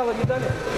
балла не дали?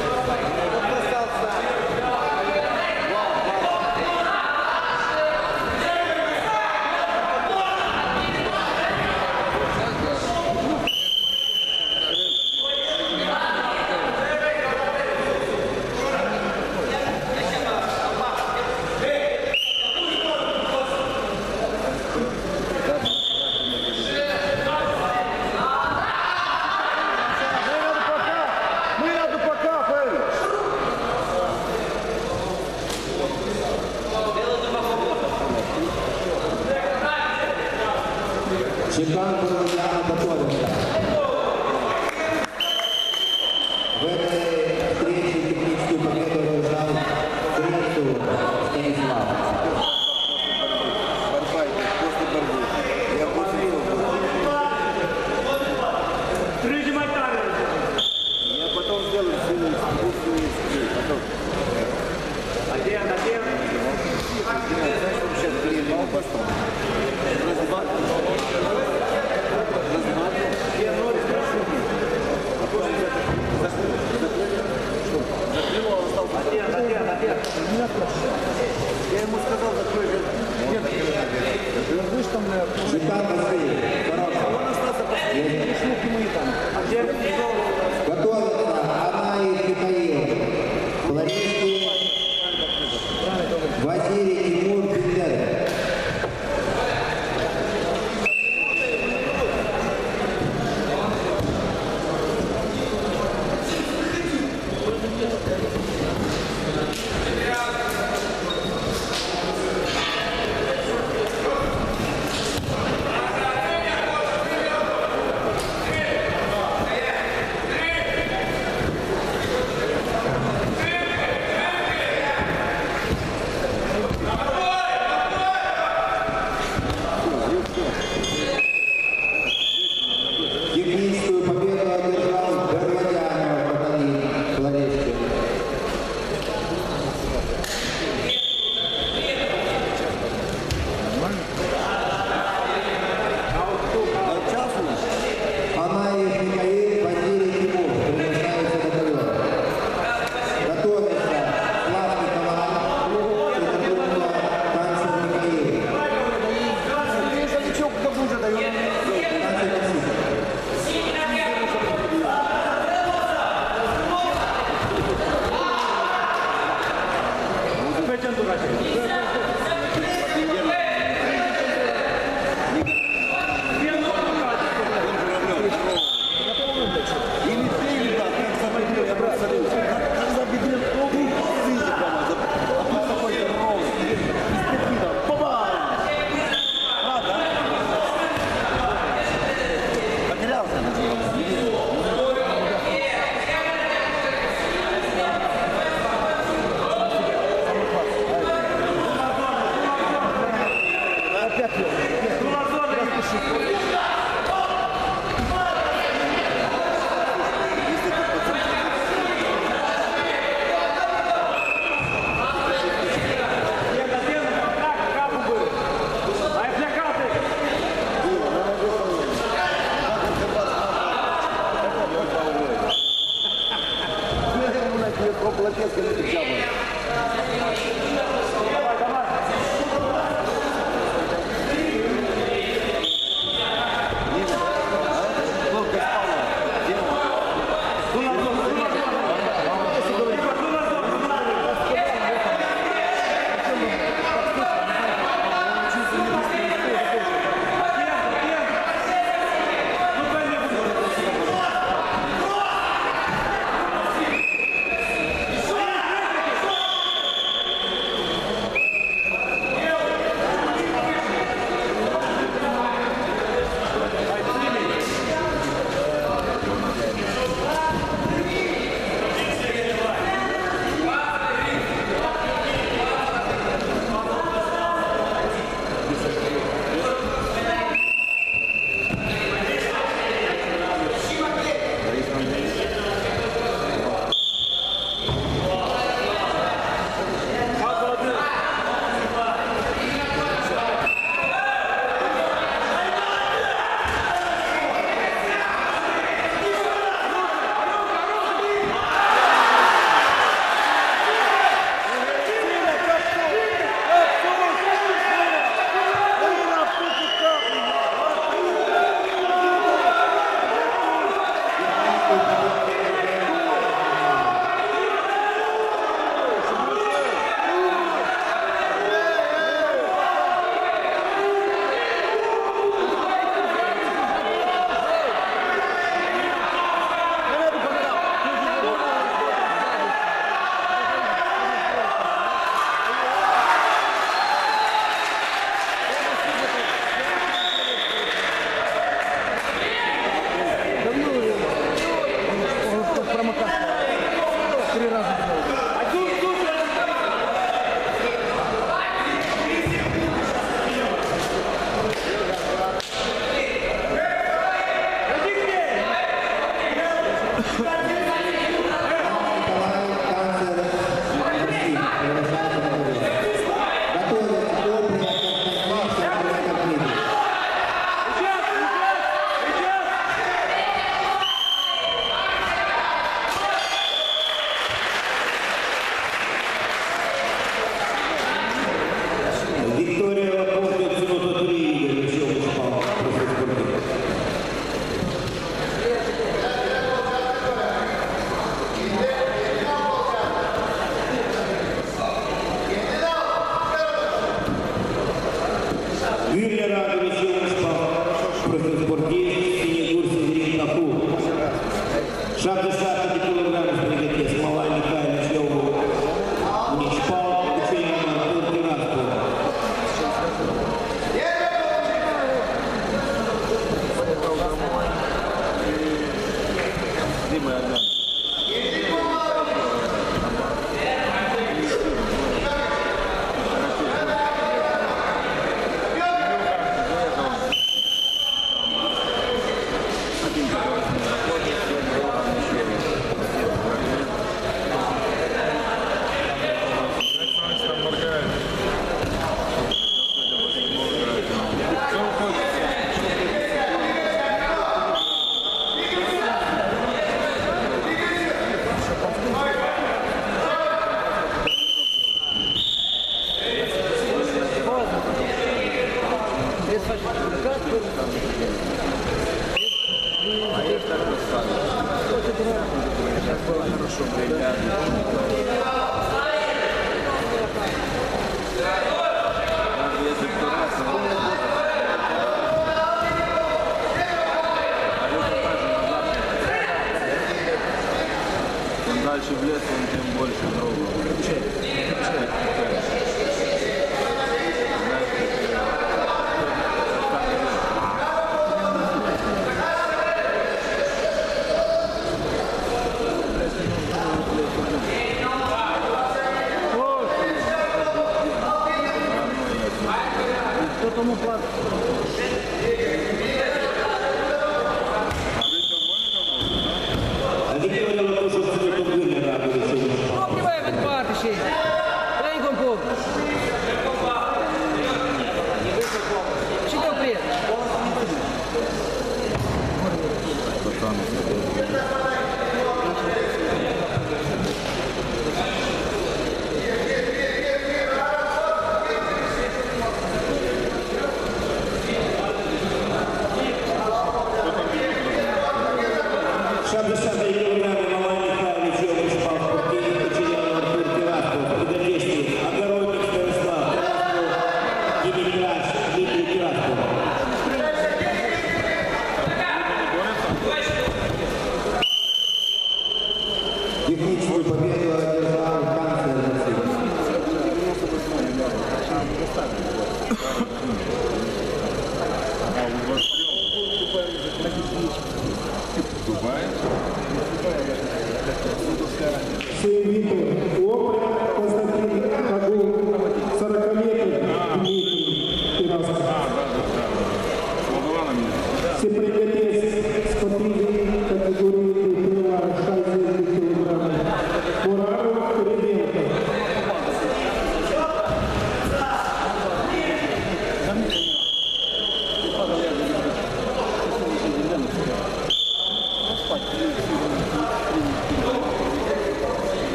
Já dessa vez.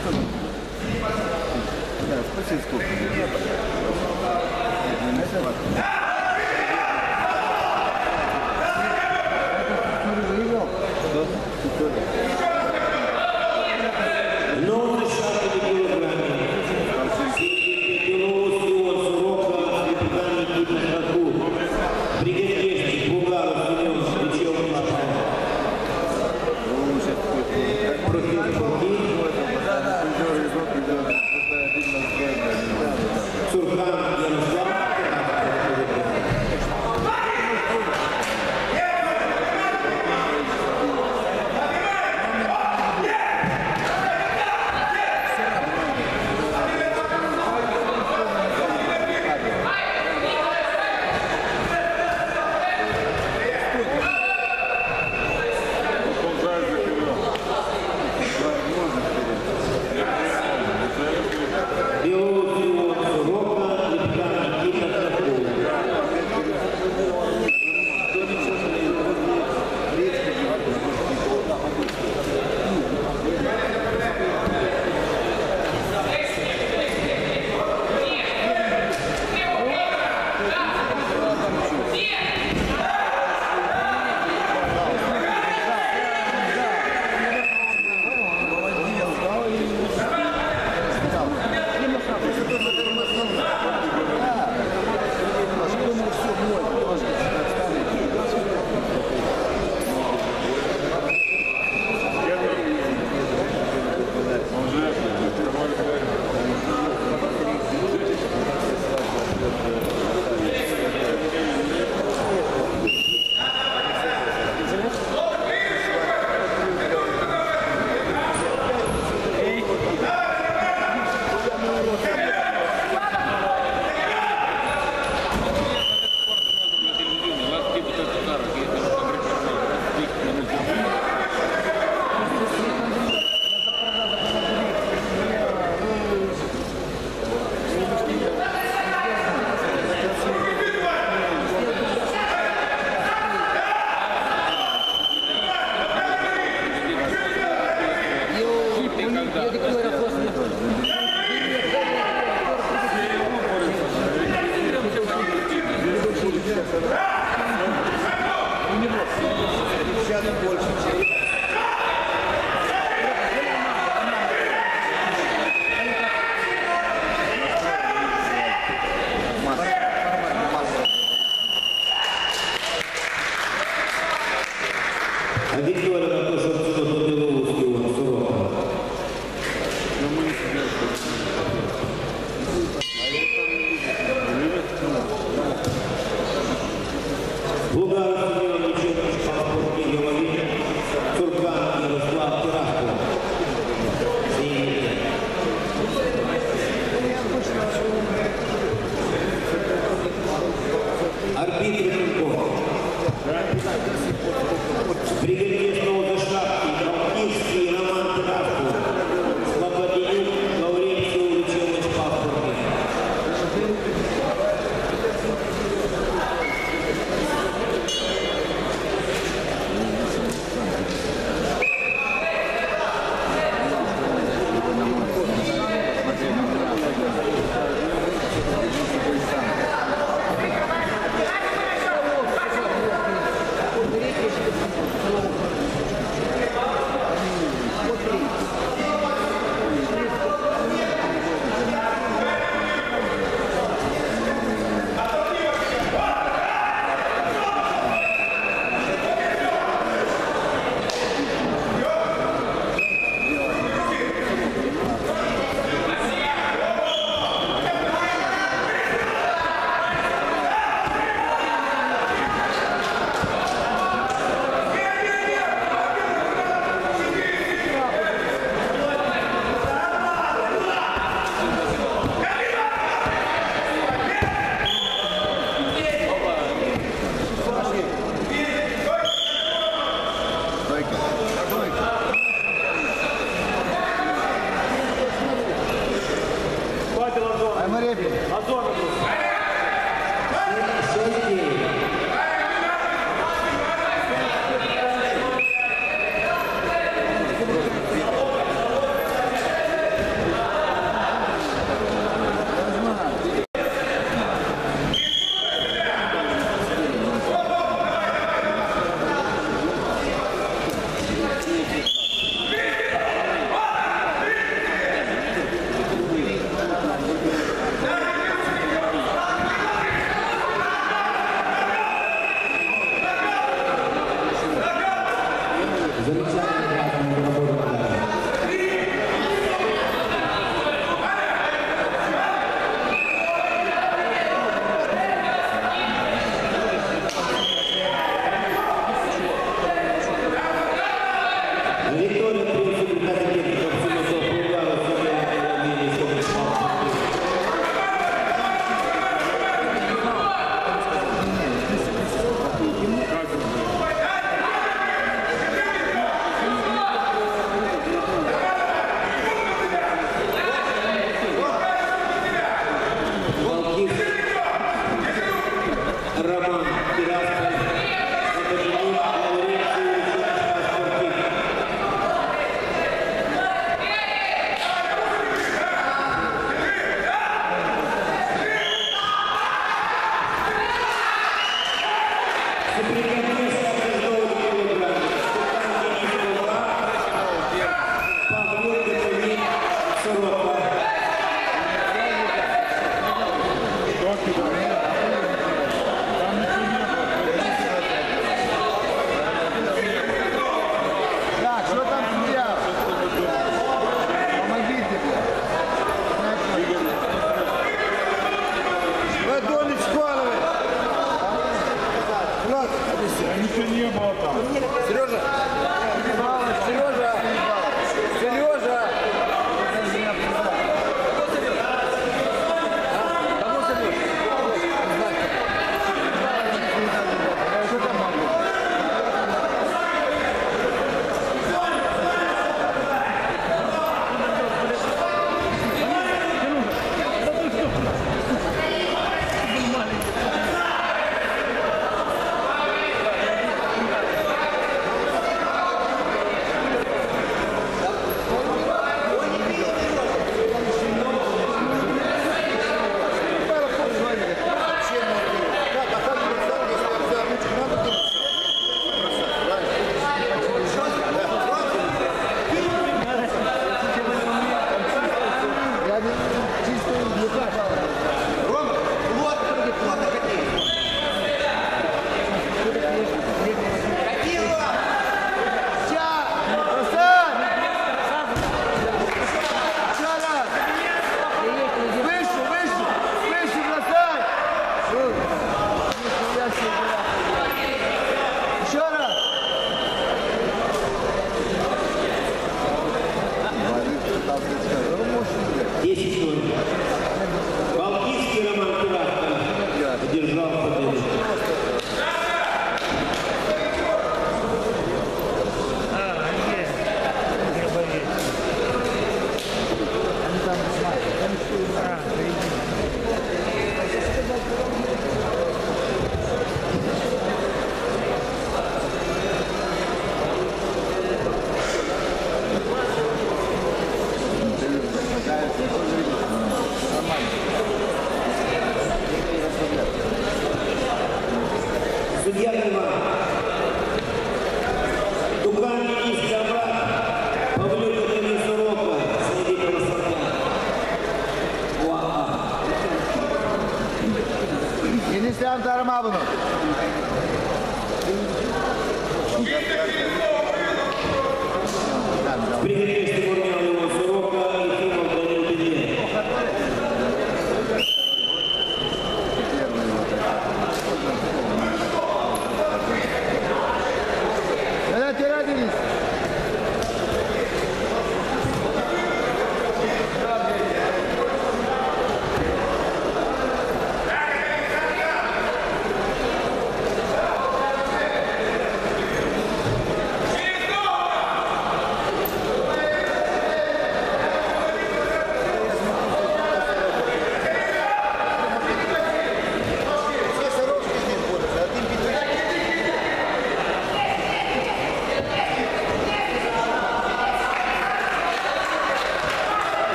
人、だから少しずつこう、やっぱり、ね、やりましょうか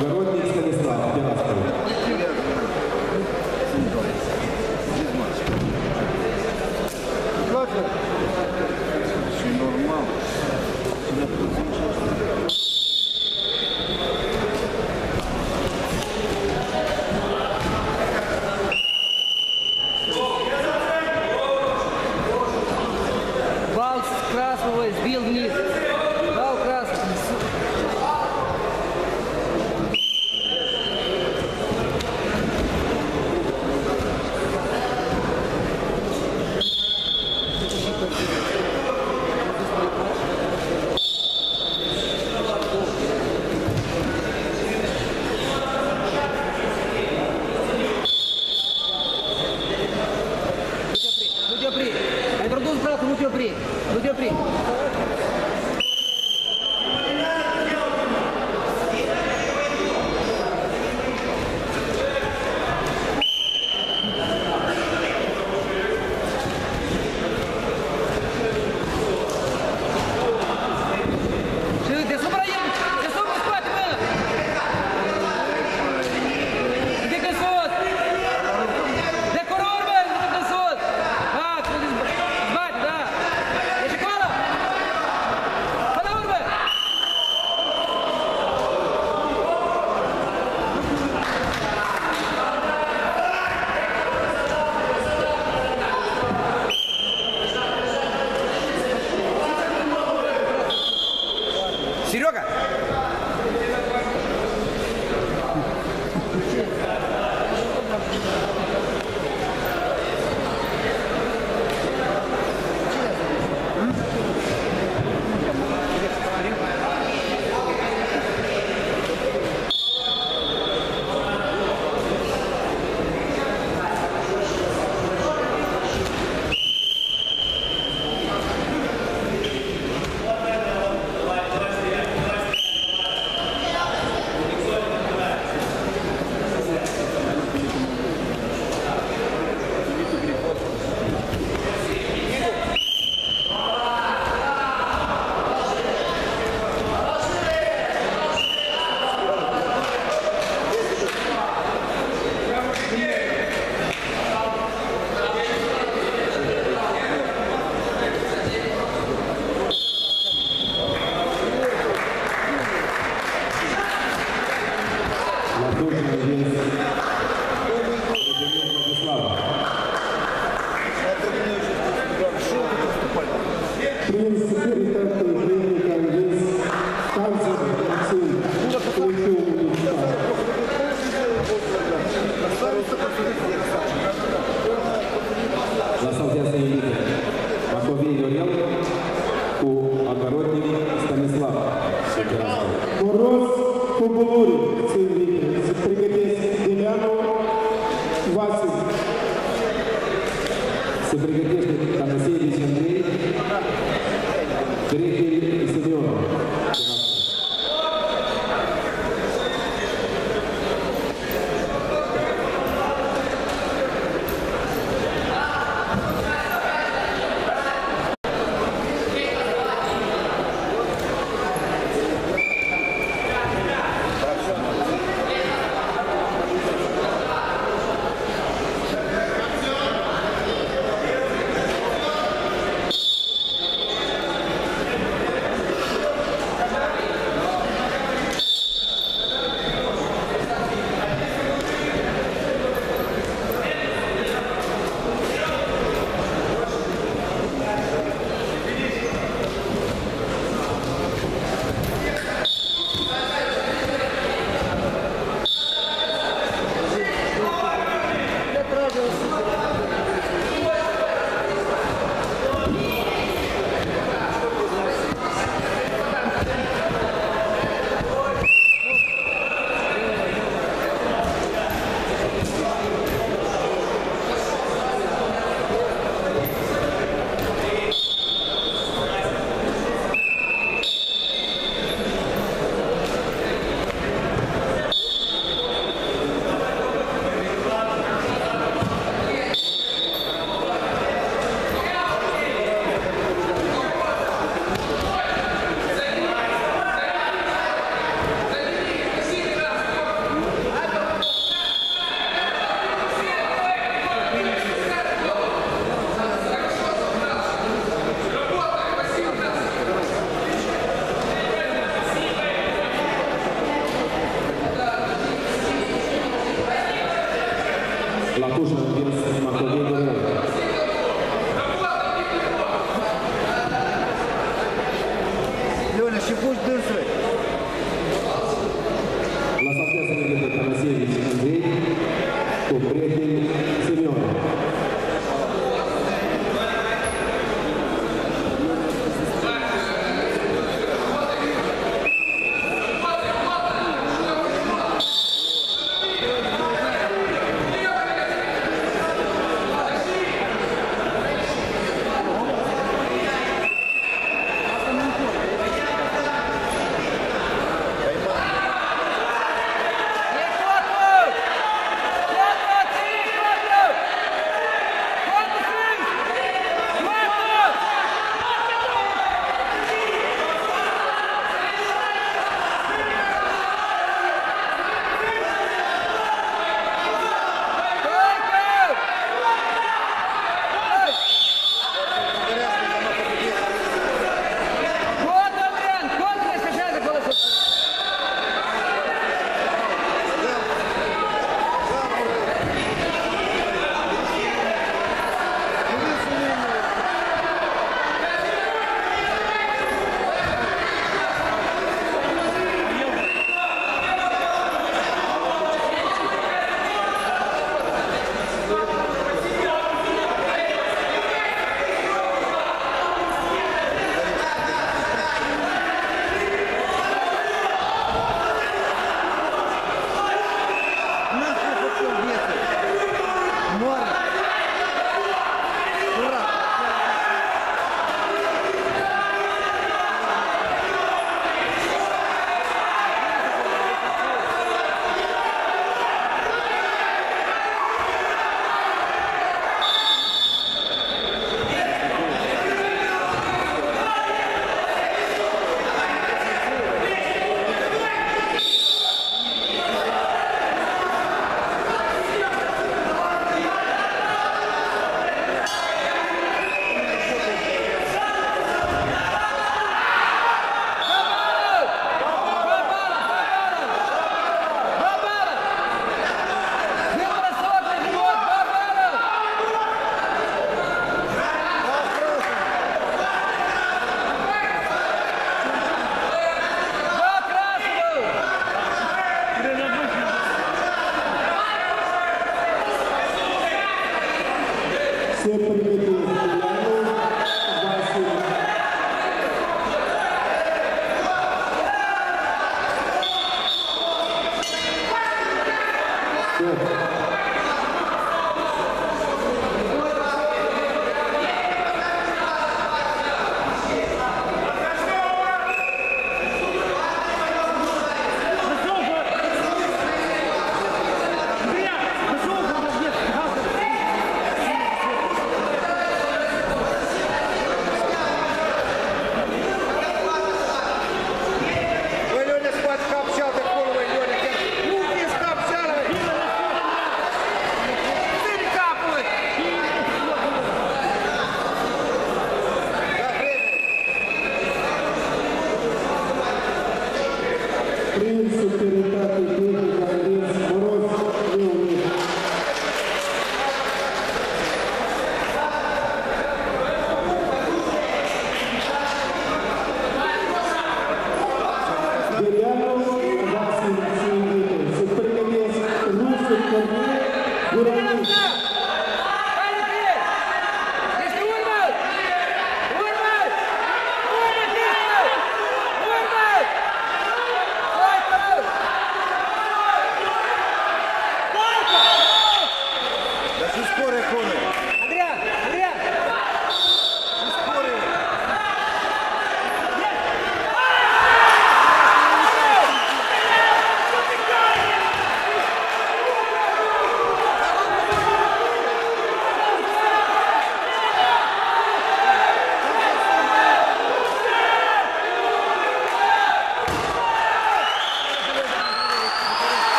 Огородник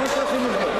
電車新聞で。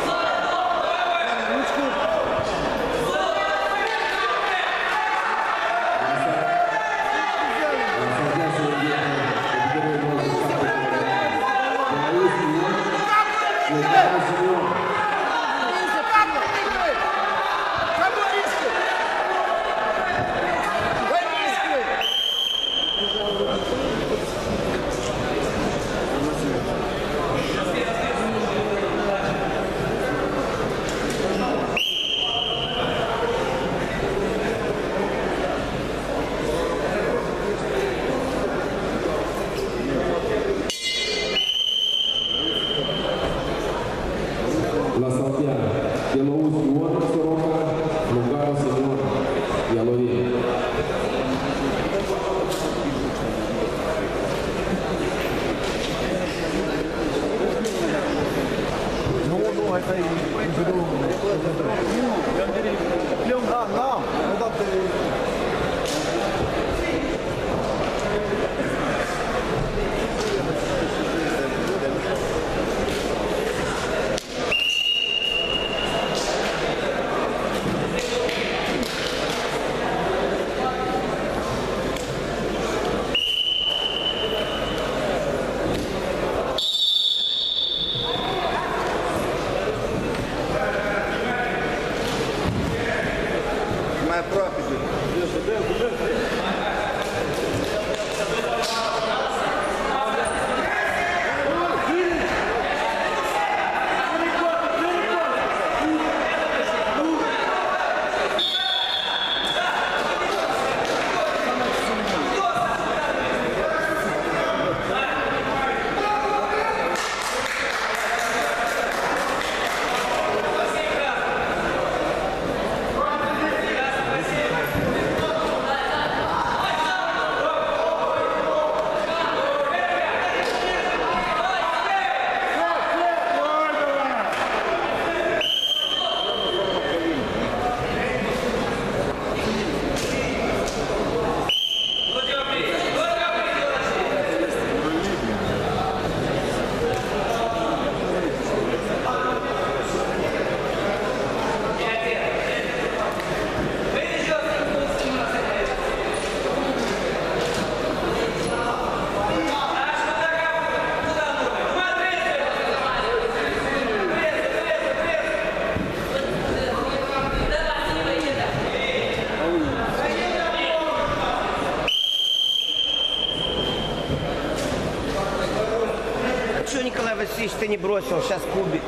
Бросил? Сейчас кубик.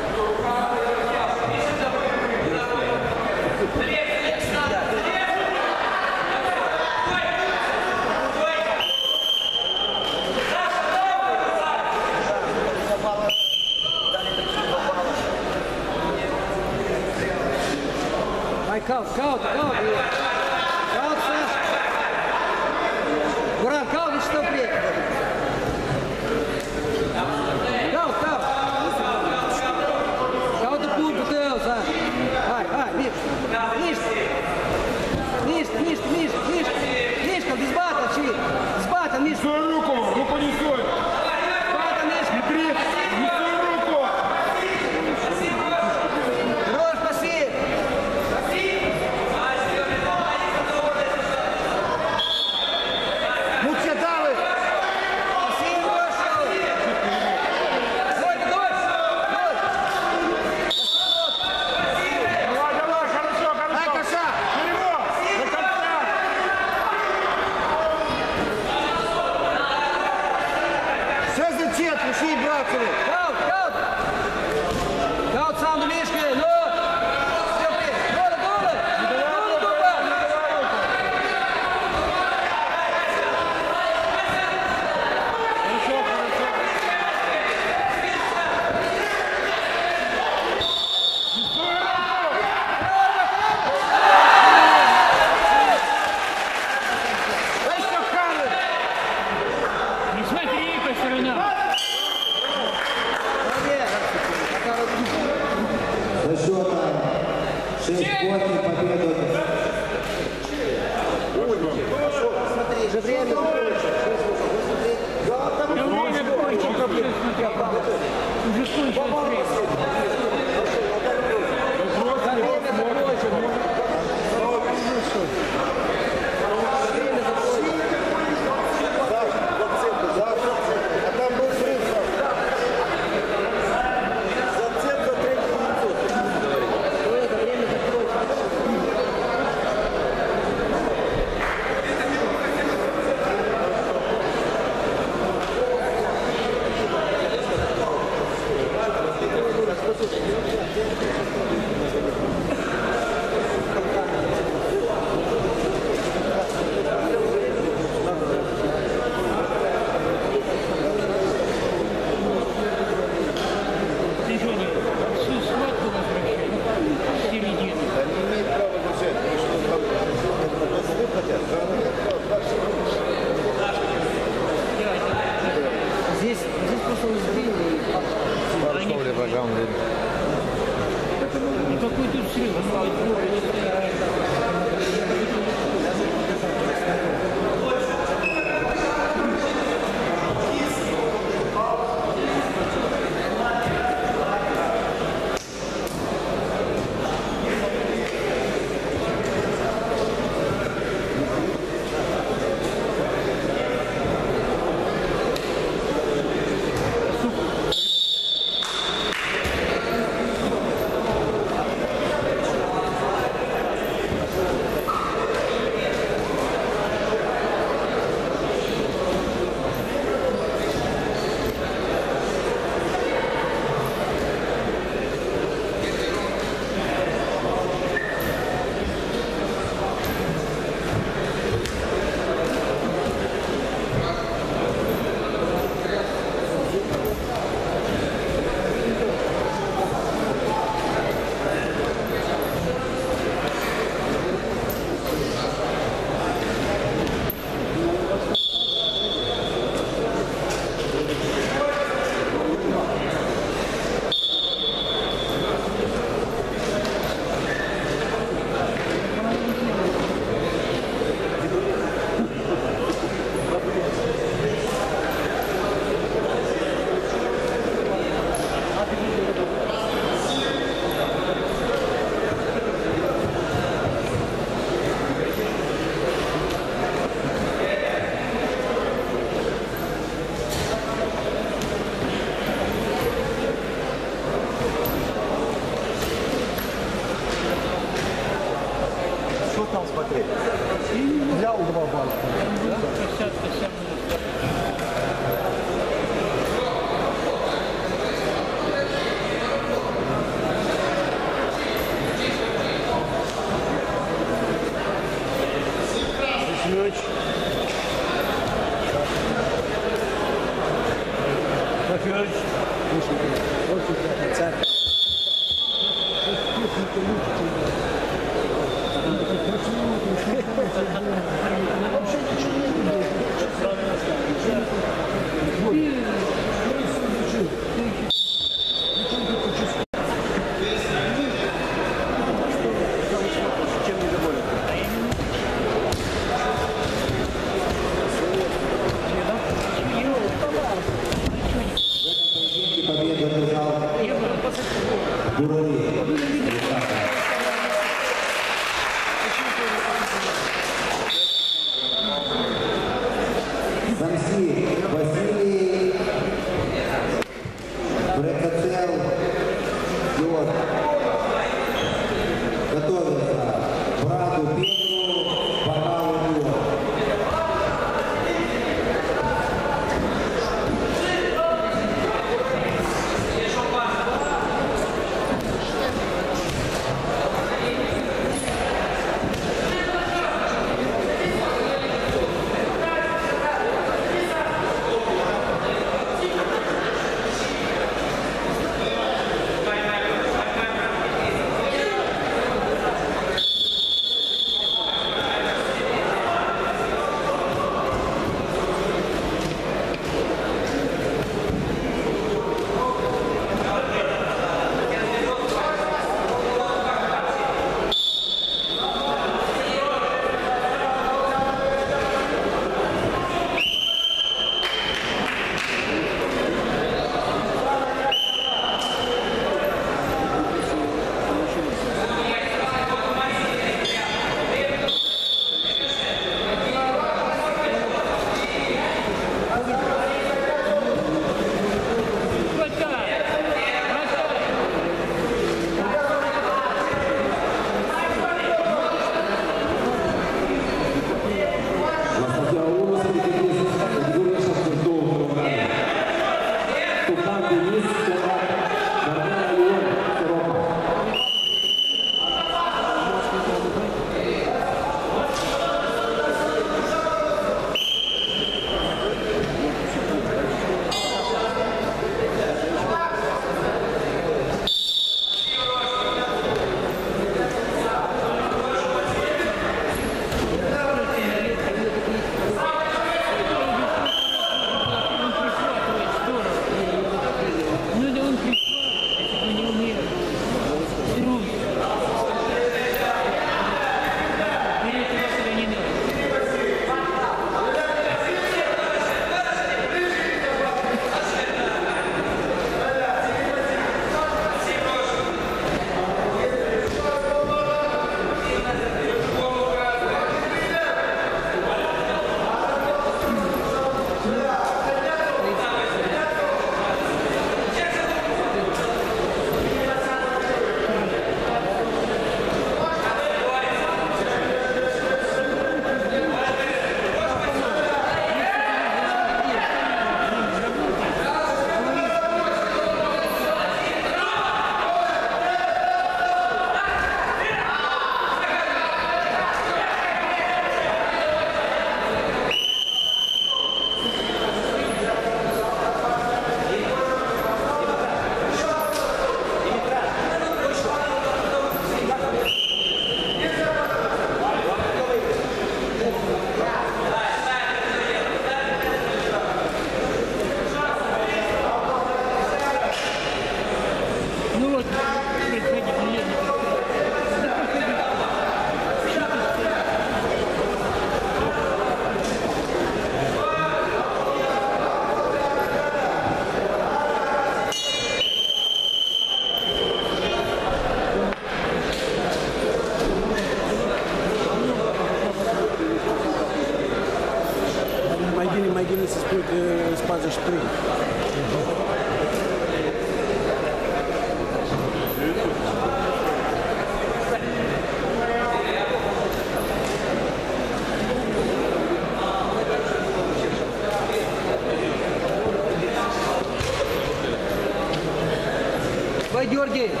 again.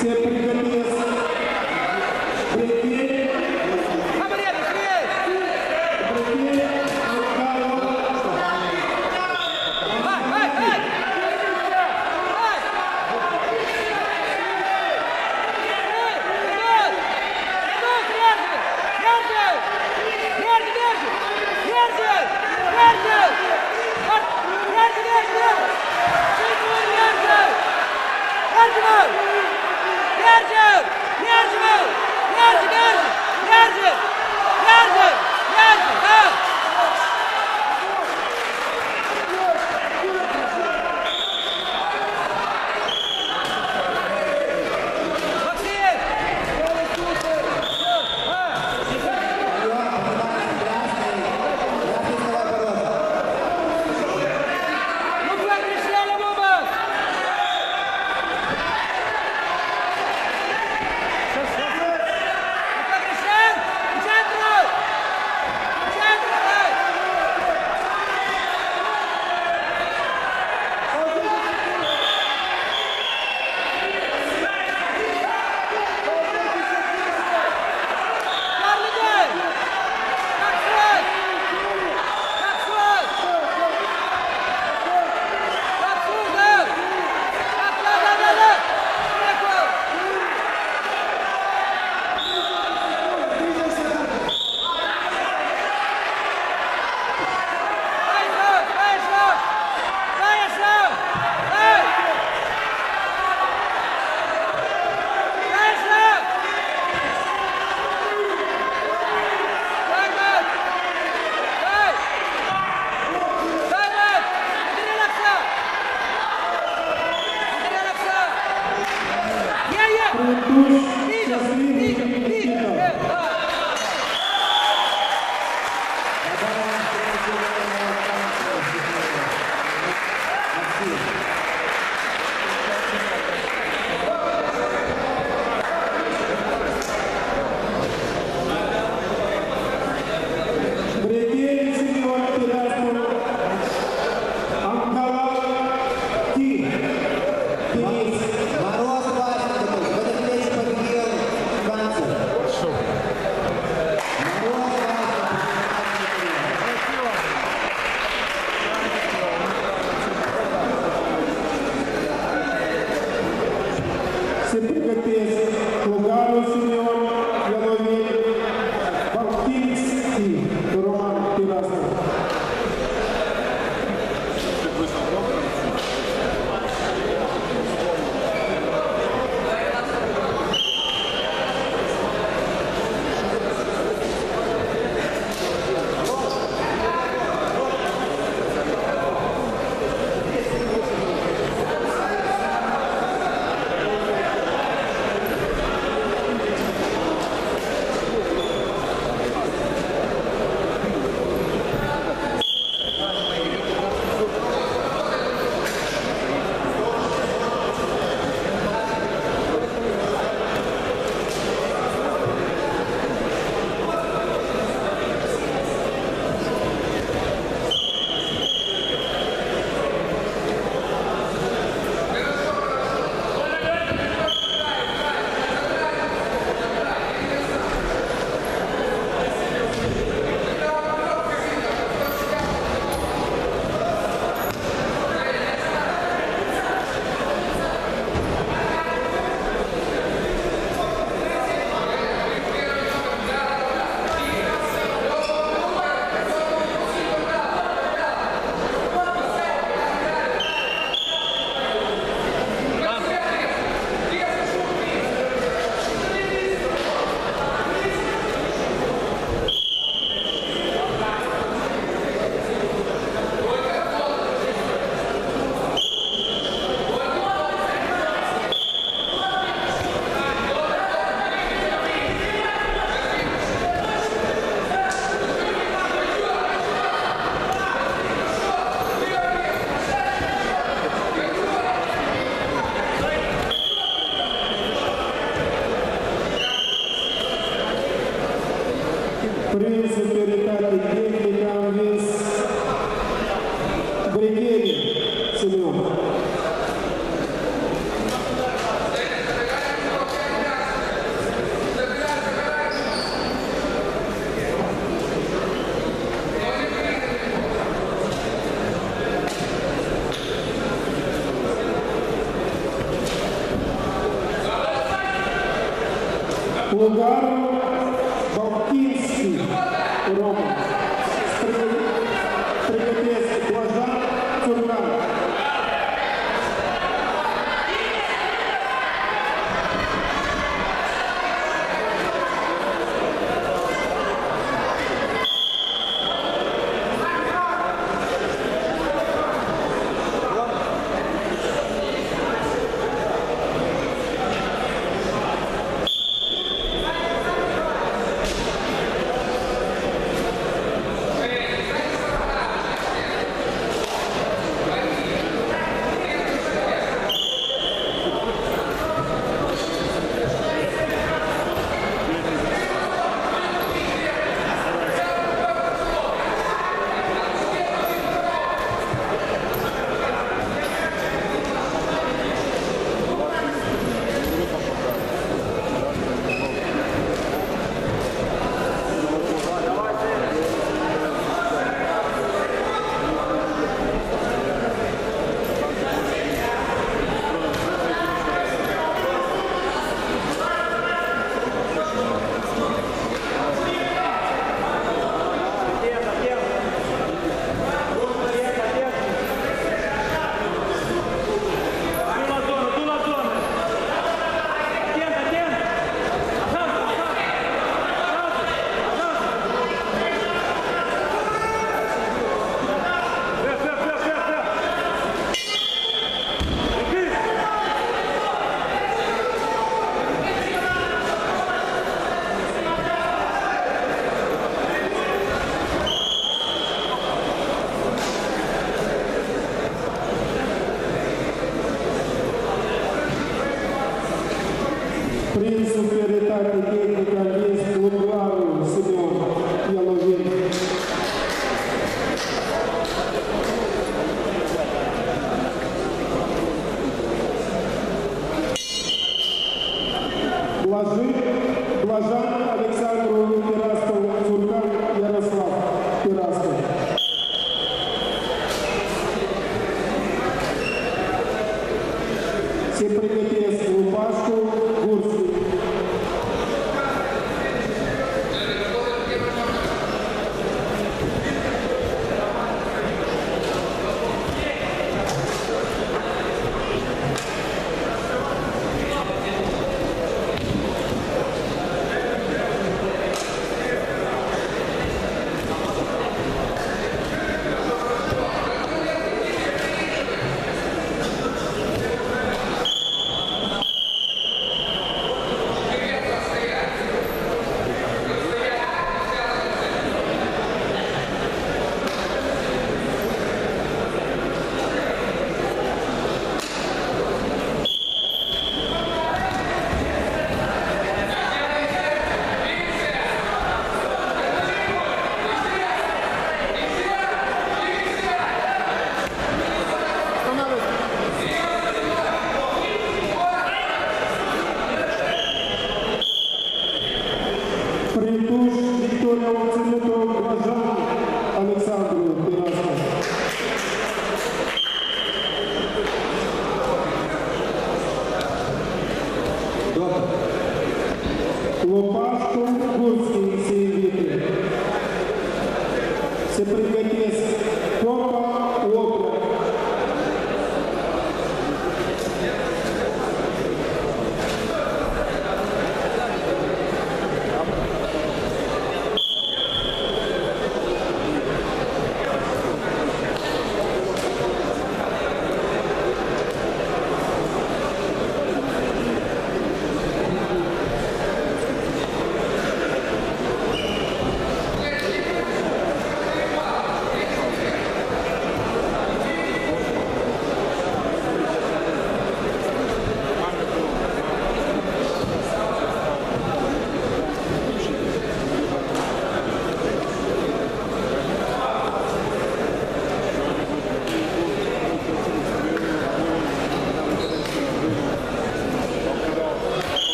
sempre lugar